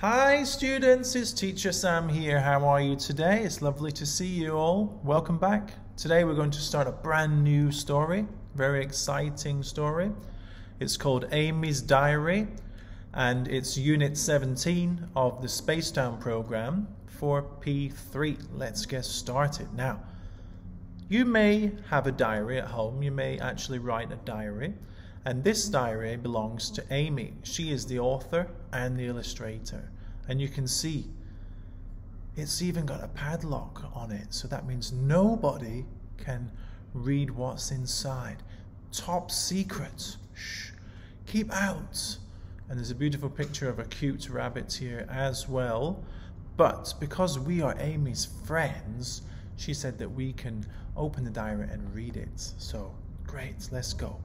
Hi students, it's teacher Sam here. How are you today? It's lovely to see you all. Welcome back. Today we're going to start a brand new story, very exciting story. It's called Amy's Diary and it's unit 17 of the Spacetown program for P3. Let's get started. Now, you may have a diary at home. You may actually write a diary. And this diary belongs to Amy. She is the author and the illustrator. And you can see it's even got a padlock on it. So that means nobody can read what's inside. Top secret. Shh. Keep out. And there's a beautiful picture of a cute rabbit here as well. But because we are Amy's friends, she said that we can open the diary and read it. So great, let's go.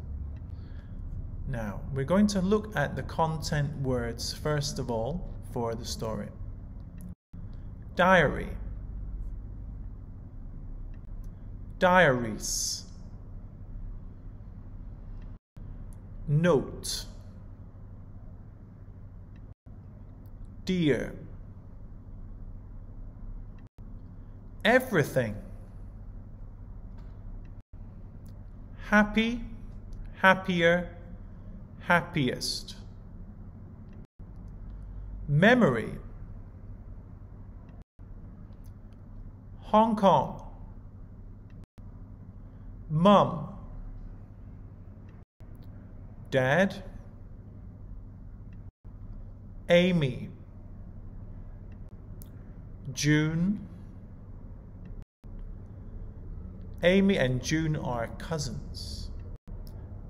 Now, we're going to look at the content words first of all for the story. Diary, diaries, note, dear, everything, happy, happier, happiest. Memory. Hong Kong. Mum. Dad. Amy. June. Amy and June are cousins.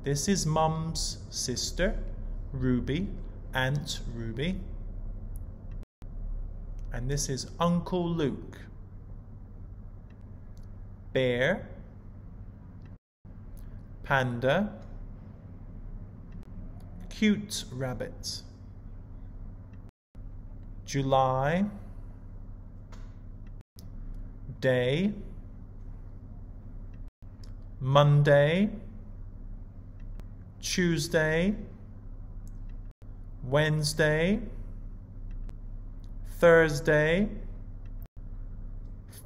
This is Mum's sister, Ruby, Aunt Ruby. And this is Uncle Luke. Bear, Panda, Cute Rabbit. July, Day, Monday, Tuesday, Wednesday, Thursday,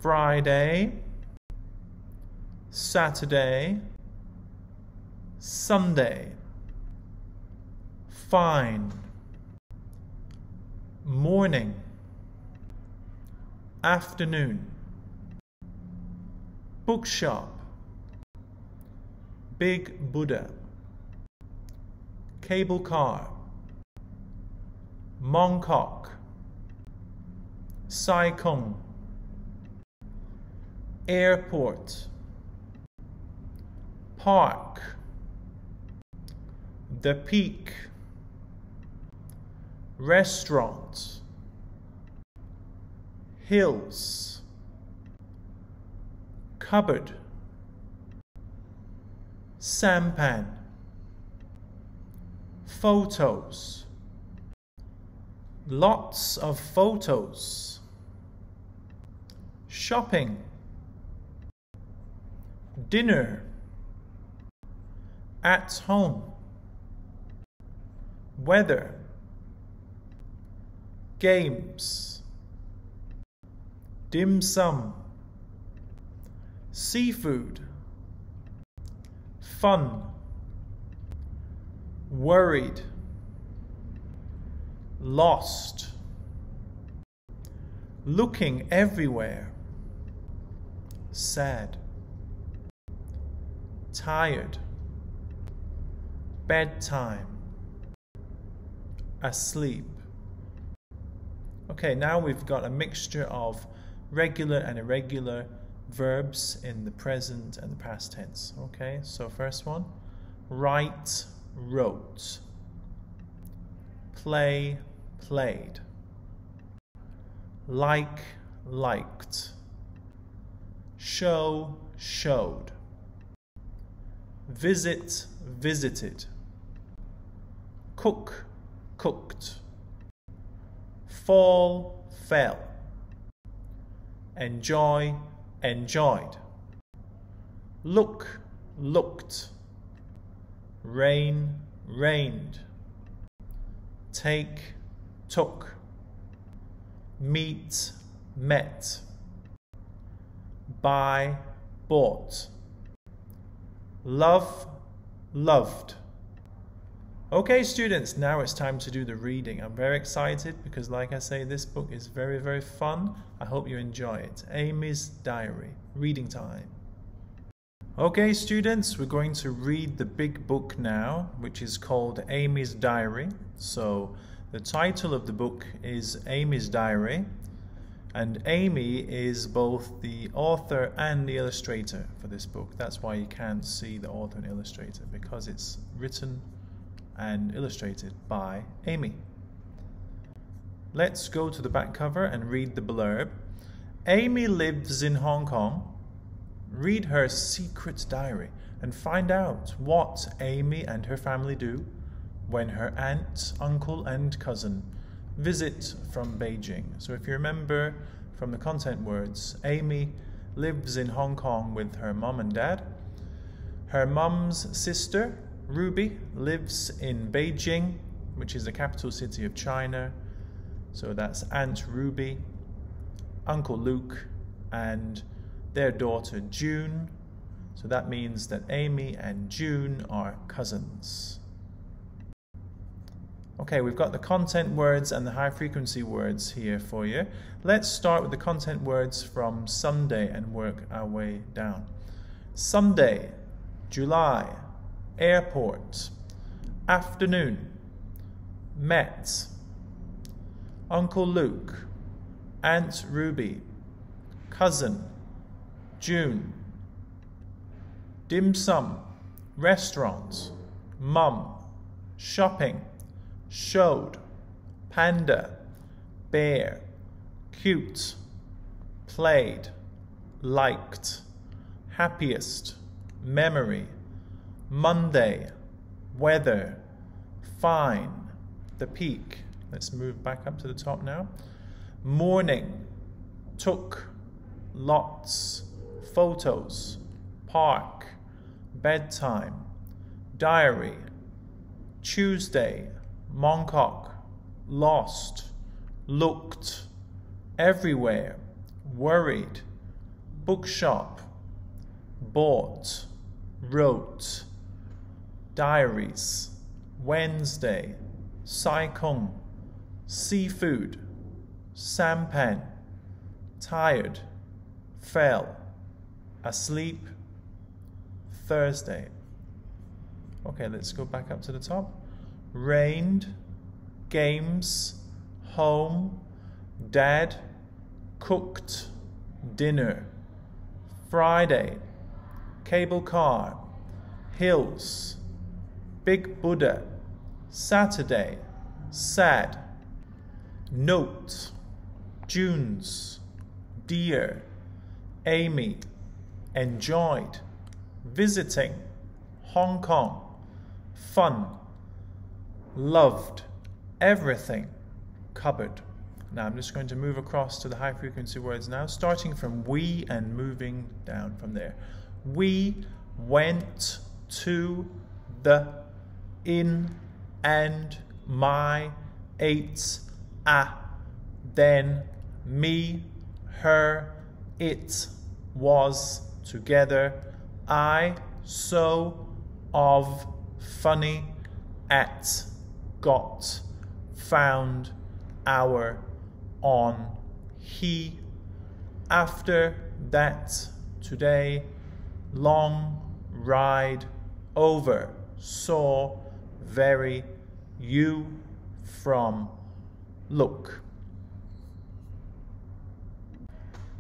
Friday, Saturday, Sunday, fine, morning, afternoon, bookshop, big Buddha cable car, Mongkok, Sai Kung, airport, park, the peak, restaurant, hills, cupboard, sampan photos. Lots of photos. Shopping. Dinner. At home. Weather. Games. Dim sum. Seafood. Fun worried, lost, looking everywhere, sad, tired, bedtime, asleep. Okay, now we've got a mixture of regular and irregular verbs in the present and the past tense. Okay, so first one, write, wrote, play, played, like, liked, show, showed, visit, visited, cook, cooked, fall, fell, enjoy, enjoyed, look, looked rain, rained, take, took, meet, met, buy, bought, love, loved. Okay, students, now it's time to do the reading. I'm very excited because, like I say, this book is very, very fun. I hope you enjoy it. Amy's Diary, reading time. Okay, students, we're going to read the big book now, which is called Amy's Diary. So, the title of the book is Amy's Diary, and Amy is both the author and the illustrator for this book. That's why you can't see the author and illustrator because it's written and illustrated by Amy. Let's go to the back cover and read the blurb. Amy lives in Hong Kong. Read her secret diary and find out what Amy and her family do when her aunt, uncle, and cousin visit from Beijing. So, if you remember from the content words, Amy lives in Hong Kong with her mom and dad. Her mum's sister, Ruby, lives in Beijing, which is the capital city of China. So, that's Aunt Ruby, Uncle Luke, and their daughter June. So that means that Amy and June are cousins. Okay, we've got the content words and the high frequency words here for you. Let's start with the content words from Sunday and work our way down. Sunday, July, airport, afternoon, met, Uncle Luke, Aunt Ruby, cousin, June, dim sum, restaurants, mum, shopping showed, panda, bear, cute, played, liked, happiest, memory, Monday, weather, fine, the peak. Let's move back up to the top now. Morning, took, lots, photos, park, bedtime, diary, Tuesday, Mongkok, lost, looked, everywhere, worried, bookshop, bought, wrote, diaries, Wednesday, Sai Kung, seafood, sampan, tired, fell, asleep, Thursday. Okay, let's go back up to the top. Rained, games, home, dad, cooked, dinner, Friday, cable car, hills, big Buddha, Saturday, sad, note, June's, dear, Amy, enjoyed, visiting, Hong Kong, fun, loved, everything, cupboard. Now I'm just going to move across to the high frequency words now, starting from we and moving down from there. We went to the in and my ate a ah, then me her it was together I so of funny at got, found, our, on, he, after that, today, long, ride, over, saw, very, you, from, look.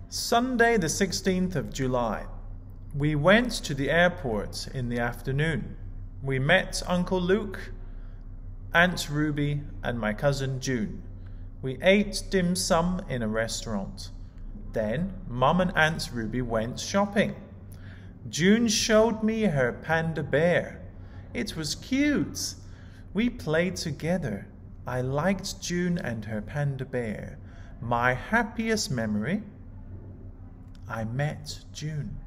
Sunday, the 16th of July. We went to the airport in the afternoon. We met Uncle Luke Aunt Ruby, and my cousin June. We ate dim sum in a restaurant. Then Mum and Aunt Ruby went shopping. June showed me her panda bear. It was cute. We played together. I liked June and her panda bear. My happiest memory I met June.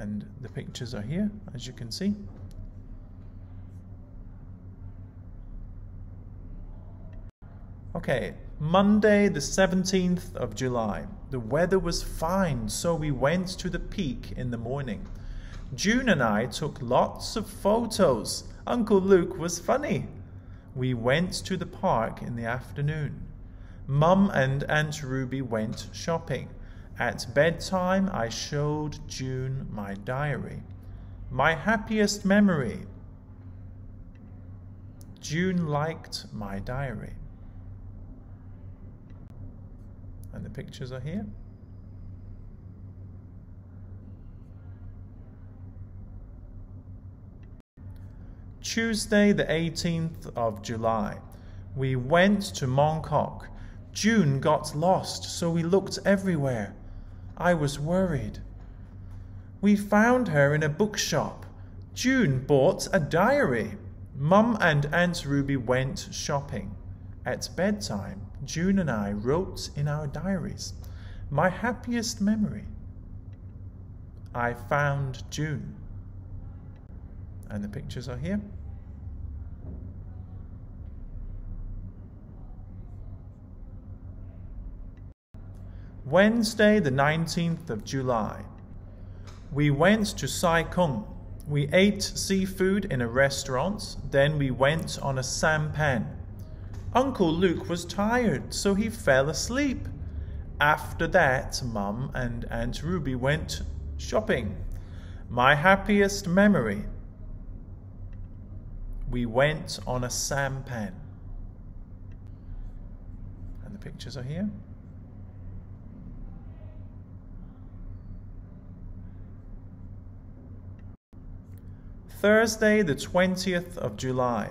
And the pictures are here, as you can see. Okay, Monday, the 17th of July. The weather was fine, so we went to the peak in the morning. June and I took lots of photos. Uncle Luke was funny. We went to the park in the afternoon. Mum and Aunt Ruby went shopping. At bedtime, I showed June my diary. My happiest memory. June liked my diary. And the pictures are here. Tuesday, the 18th of July. We went to Mongkok. June got lost, so we looked everywhere. I was worried. We found her in a bookshop. June bought a diary. Mum and Aunt Ruby went shopping. At bedtime, June and I wrote in our diaries my happiest memory. I found June. And the pictures are here. Wednesday, the 19th of July. We went to Sai Kung. We ate seafood in a restaurant, then we went on a sampan. Uncle Luke was tired, so he fell asleep. After that, Mum and Aunt Ruby went shopping. My happiest memory. We went on a sampan. And the pictures are here. Thursday, the 20th of July.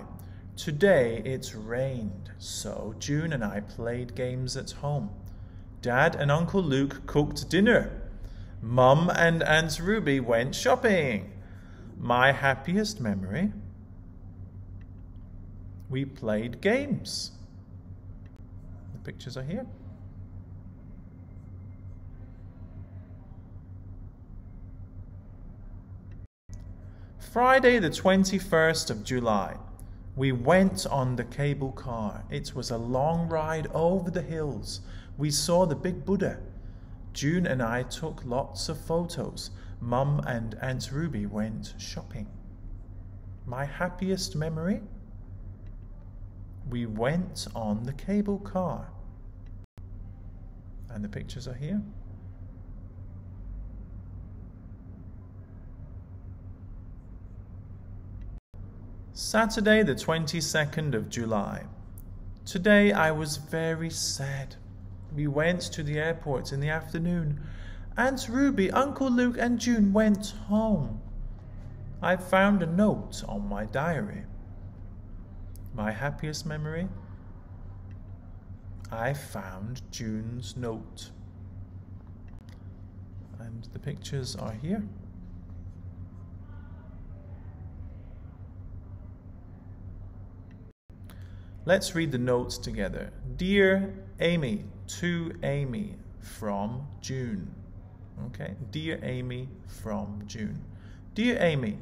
Today it's rained, so June and I played games at home. Dad and Uncle Luke cooked dinner. Mum and Aunt Ruby went shopping. My happiest memory? We played games. The pictures are here. Friday, the 21st of July. We went on the cable car. It was a long ride over the hills. We saw the big Buddha. June and I took lots of photos. Mum and Aunt Ruby went shopping. My happiest memory? We went on the cable car. And the pictures are here. Saturday, the 22nd of July. Today I was very sad. We went to the airport in the afternoon. Aunt Ruby, Uncle Luke, and June went home. I found a note on my diary. My happiest memory? I found June's note. And the pictures are here. Let's read the notes together. Dear Amy, to Amy from June. Okay, Dear Amy from June. Dear Amy,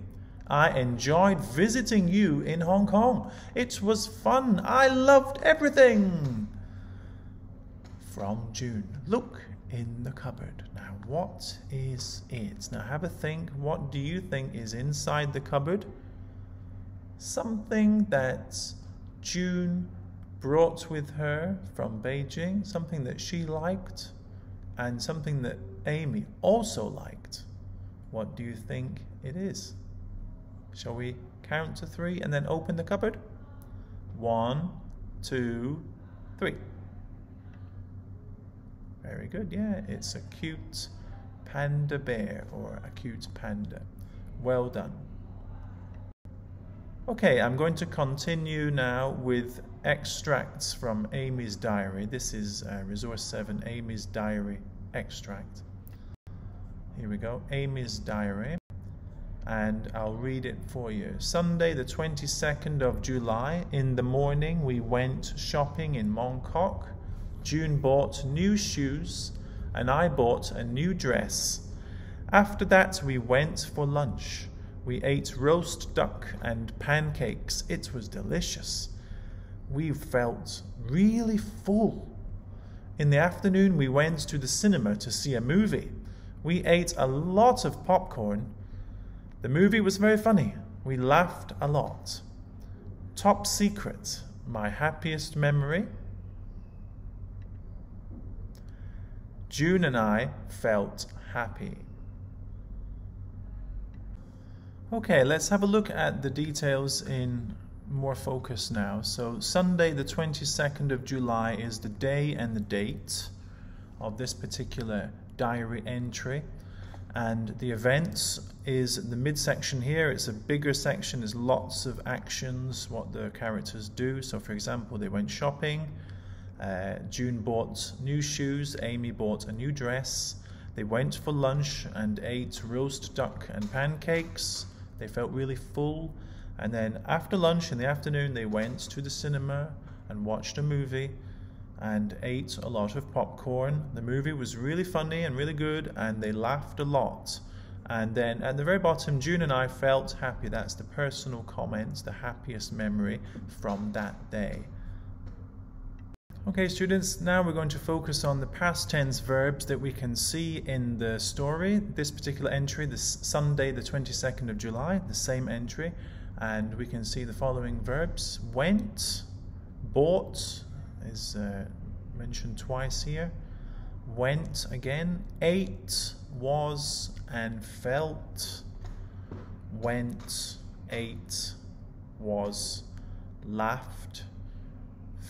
I enjoyed visiting you in Hong Kong. It was fun. I loved everything. From June. Look in the cupboard. Now, what is it? Now, have a think. What do you think is inside the cupboard? Something that's June brought with her from Beijing, something that she liked and something that Amy also liked. What do you think it is? Shall we count to three and then open the cupboard? One, two, three. Very good, yeah, it's a cute panda bear or a cute panda. Well done. Okay, I'm going to continue now with extracts from Amy's diary. This is uh, Resource 7, Amy's diary extract. Here we go, Amy's diary. And I'll read it for you. Sunday, the 22nd of July, in the morning, we went shopping in Mongkok. June bought new shoes, and I bought a new dress. After that, we went for lunch. We ate roast duck and pancakes. It was delicious. we felt really full. In the afternoon, we went to the cinema to see a movie. We ate a lot of popcorn. The movie was very funny. We laughed a lot. Top secret, my happiest memory. June and I felt happy. Okay, let's have a look at the details in more focus now. So Sunday the 22nd of July is the day and the date of this particular diary entry. And the events is the midsection here. It's a bigger section. There's lots of actions what the characters do. So for example they went shopping. Uh, June bought new shoes. Amy bought a new dress. They went for lunch and ate roast duck and pancakes they felt really full and then after lunch in the afternoon they went to the cinema and watched a movie and ate a lot of popcorn. The movie was really funny and really good, and they laughed a lot. And then at the very bottom, June and I felt happy. That's the personal comments, the happiest memory from that day. Okay, students, now we're going to focus on the past tense verbs that we can see in the story. This particular entry, this Sunday, the 22nd of July, the same entry, and we can see the following verbs went, bought, is uh, mentioned twice here. Went again, ate, was, and felt. Went, ate, was, laughed,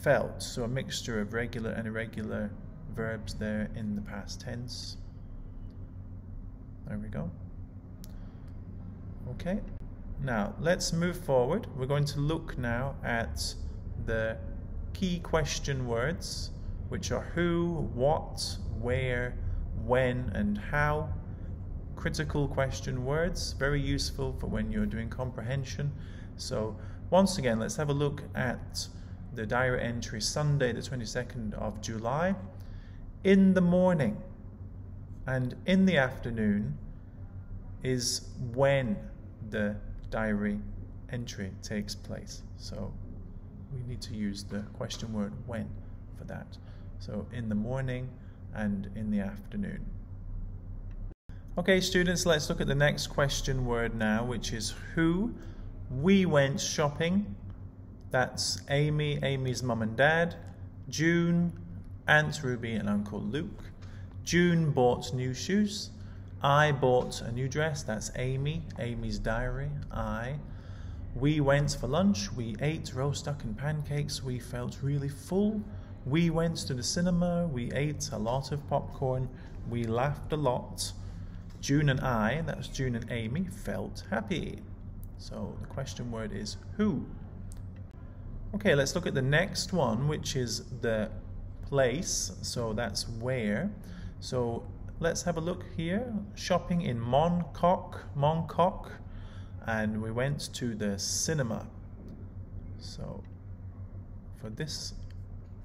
felt. So a mixture of regular and irregular verbs there in the past tense. There we go. Okay, now let's move forward. We're going to look now at the key question words, which are who, what, where, when, and how. Critical question words, very useful for when you're doing comprehension. So, once again, let's have a look at the diary entry Sunday, the 22nd of July. In the morning and in the afternoon is when the diary entry takes place. So, we need to use the question word when for that. So in the morning and in the afternoon. Okay, students, let's look at the next question word now, which is who. We went shopping. That's Amy, Amy's mum and dad, June, Aunt Ruby, and Uncle Luke. June bought new shoes. I bought a new dress. That's Amy, Amy's diary. I. We went for lunch, we ate roast duck and pancakes, we felt really full. We went to the cinema, we ate a lot of popcorn, we laughed a lot. June and I, that's June and Amy, felt happy. So the question word is who. Okay, let's look at the next one, which is the place. So that's where. So let's have a look here. Shopping in Mongkok, Mongkok and we went to the cinema. So for this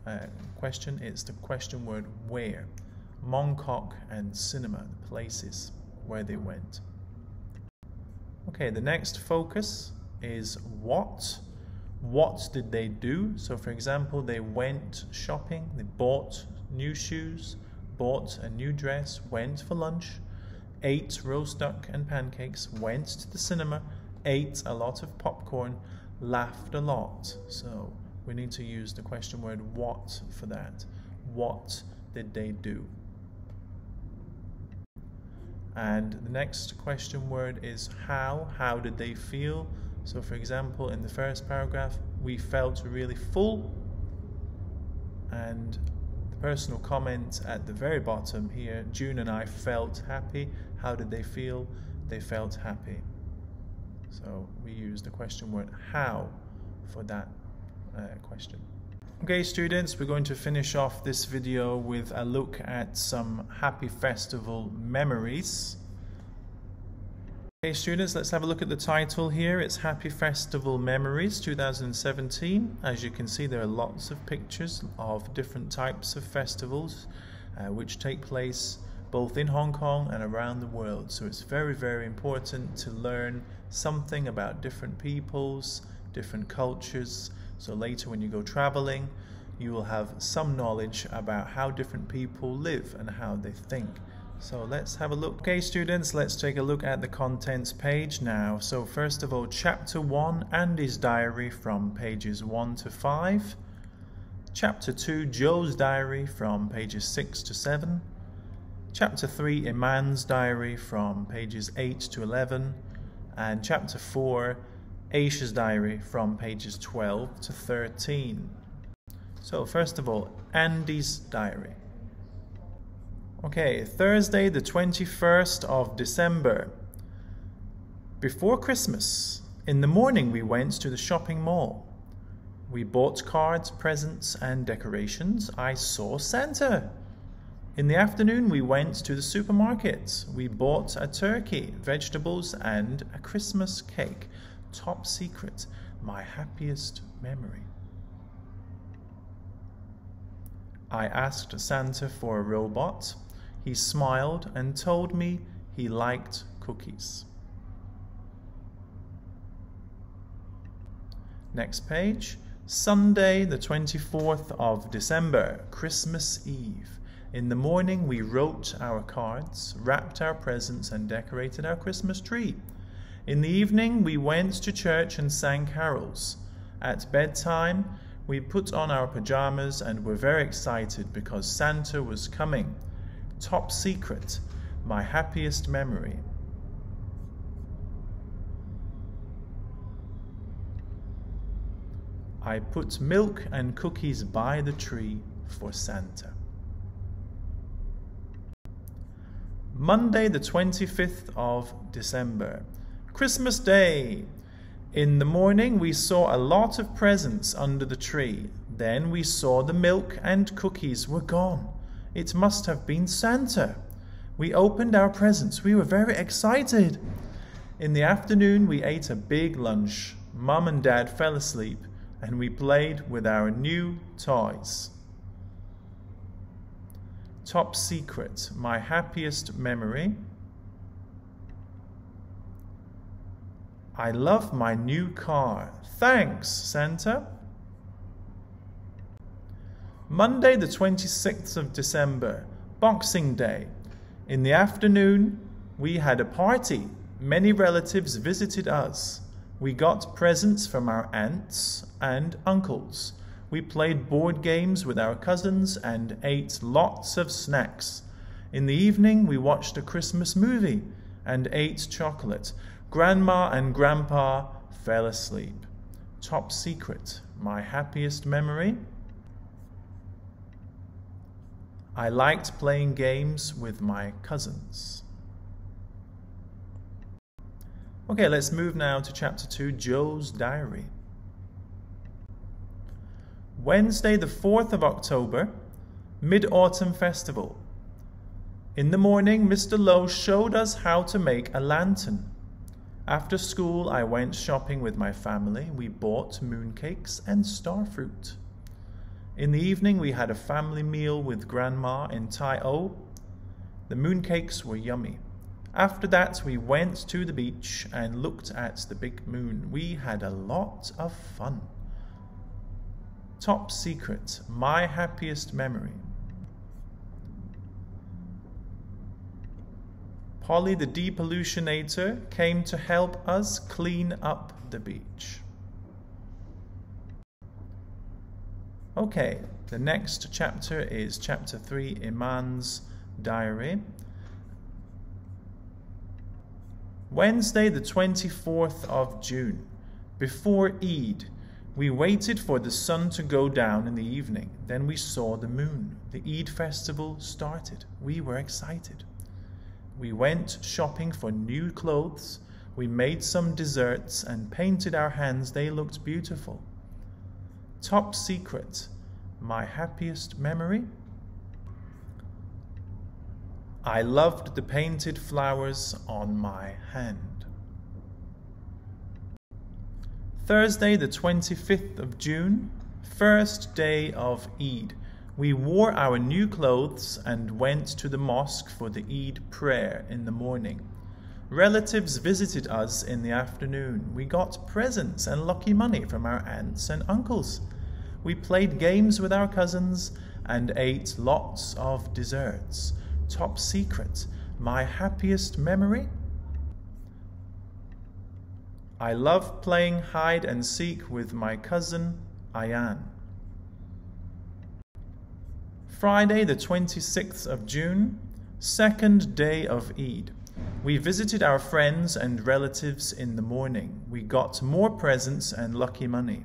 uh, question, it's the question word where. Mongkok and cinema, the places where they went. Okay, the next focus is what. What did they do? So, for example, they went shopping, they bought new shoes, bought a new dress, went for lunch, ate roast duck and pancakes, went to the cinema, ate a lot of popcorn, laughed a lot. So we need to use the question word what for that. What did they do? And the next question word is how. How did they feel? So, for example, in the first paragraph, we felt really full. And the personal comment at the very bottom here June and I felt happy. How did they feel? They felt happy. So we use the question word how for that uh, question. Okay students, we're going to finish off this video with a look at some happy festival memories. Okay students, let's have a look at the title here. It's Happy Festival Memories 2017. As you can see there are lots of pictures of different types of festivals uh, which take place both in Hong Kong and around the world. So it's very, very important to learn something about different peoples, different cultures, So later, when you go traveling, you will have some knowledge about how different people live and how they think. So let's have a look. Okay, students, let's take a look at the contents page now. So, first of all, chapter 1 Andy's diary from pages 1 to 5. Chapter 2 Joe's diary from pages 6 to 7. Chapter 3 Iman's diary from pages 8 to 11. And chapter 4 Aisha's diary from pages 12 to 13. So, first of all, Andy's diary. Okay, Thursday, the 21st of December. Before Christmas, in the morning, we went to the shopping mall. We bought cards, presents, and decorations. I saw Santa. In the afternoon, we went to the supermarket. We bought a turkey, vegetables, and a Christmas cake. Top secret, my happiest memory. I asked Santa for a robot. He smiled and told me he liked cookies. Next page. Sunday, the 24th of December, Christmas Eve. In the morning, we wrote our cards, wrapped our presents, and decorated our Christmas tree. In the evening, we went to church and sang carols. At bedtime, we put on our pajamas and were very excited because Santa was coming top secret, my happiest memory. I put milk and cookies by the tree for Santa. Monday, the 25th of December, Christmas Day. In the morning, we saw a lot of presents under the tree. Then we saw the milk and cookies were gone. It must have been Santa. We opened our presents. We were very excited. In the afternoon, we ate a big lunch. Mum and Dad fell asleep, and we played with our new toys. Top secret, my happiest memory. I love my new car. Thanks, Santa. Monday, the 26th of December, Boxing Day. In the afternoon, we had a party. Many relatives visited us. We got presents from our aunts and uncles. We played board games with our cousins and ate lots of snacks. In the evening, we watched a Christmas movie and ate chocolate. Grandma and Grandpa fell asleep. Top secret, my happiest memory I liked playing games with my cousins. Okay, let's move now to chapter 2 Joe's Diary. Wednesday, the 4th of October, Mid Autumn Festival. In the morning, Mr. Lowe showed us how to make a lantern. After school, I went shopping with my family. We bought mooncakes and starfruit. In the evening, we had a family meal with Grandma in Tai O. The mooncakes were yummy. After that, we went to the beach and looked at the big moon. We had a lot of fun. Top secret, my happiest memory. Polly the depollutionator came to help us clean up the beach. Okay, the next chapter is chapter 3, Iman's diary. Wednesday, the 24th of June, before Eid, we waited for the sun to go down in the evening. Then we saw the moon. The Eid festival started. We were excited. We went shopping for new clothes. We made some desserts and painted our hands. They looked beautiful. Top secret, my happiest memory. I loved the painted flowers on my hand. Thursday, the 25th of June, first day of Eid. We wore our new clothes and went to the mosque for the Eid prayer in the morning. Relatives visited us in the afternoon. We got presents and lucky money from our aunts and uncles. We played games with our cousins and ate lots of desserts. Top secret, my happiest memory? I love playing hide and seek with my cousin Ayan. Friday, the 26th of June, second day of Eid. We visited our friends and relatives in the morning. We got more presents and lucky money.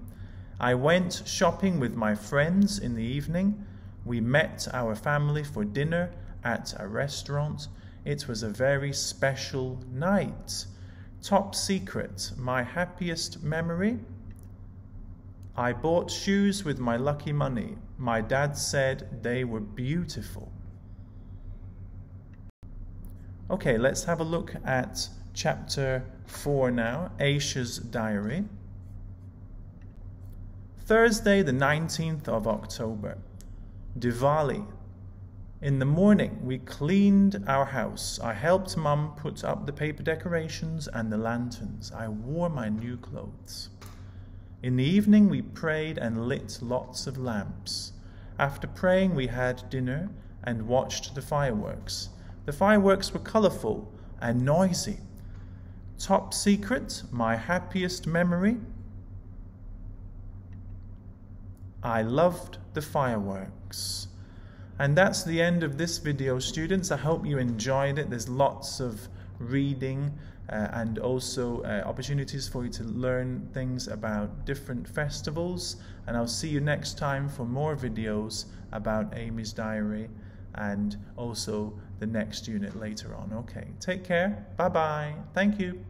I went shopping with my friends in the evening. We met our family for dinner at a restaurant. It was a very special night. Top secret, my happiest memory. I bought shoes with my lucky money. My dad said they were beautiful. Okay, let's have a look at chapter 4 now Aisha's diary. Thursday, the 19th of October, Diwali. In the morning, we cleaned our house. I helped Mum put up the paper decorations and the lanterns. I wore my new clothes. In the evening, we prayed and lit lots of lamps. After praying, we had dinner and watched the fireworks. The fireworks were colourful and noisy. Top secret, my happiest memory. I loved the fireworks. And that's the end of this video, students. I hope you enjoyed it. There's lots of reading uh, and also uh, opportunities for you to learn things about different festivals. And I'll see you next time for more videos about Amy's diary and also the next unit later on. Okay, take care. Bye bye. Thank you.